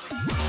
Yeah.